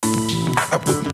I put